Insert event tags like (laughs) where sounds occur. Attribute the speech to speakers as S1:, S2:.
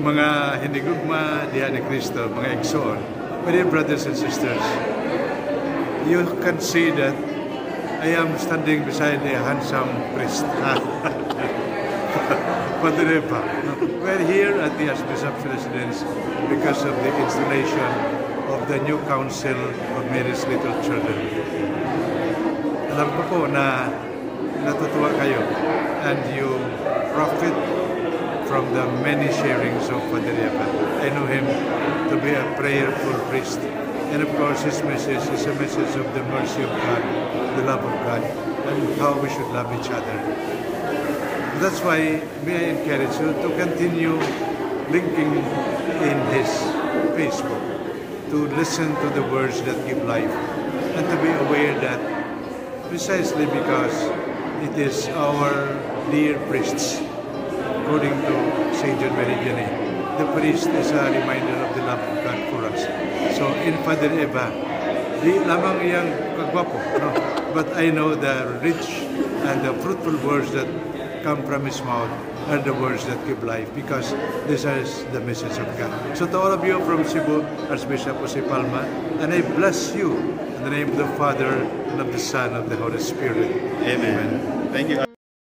S1: Mga hinigugma diyan ni Cristo, mga igsoon, my dear brothers and sisters, you can see that I am standing beside a handsome priest. (laughs) Padre pa. We're here at the Archbishop's residence because of the installation of the new council of Mary's Little Children. Alam ko po na natutuwa kayo and you profit from the many sharings of Padre. I know him to be a prayerful priest. And of course, his message is a message of the mercy of God, the love of God, and how we should love each other. That's why may I encourage you to continue linking in his Facebook, to listen to the words that give life, and to be aware that precisely because it is our dear priests, according to St. John Mary Vianney, the priest is a reminder of the love of God for us. So in Father Eva, di lamang iyang kagwapo, no? but I know the rich and the fruitful words that come from his mouth are the words that give life because this is the message of God. So to all of you from Cebu, Archbishop Jose Palma, and I bless you in the name of the Father and of the Son and of the Holy Spirit.
S2: Amen. Thank you.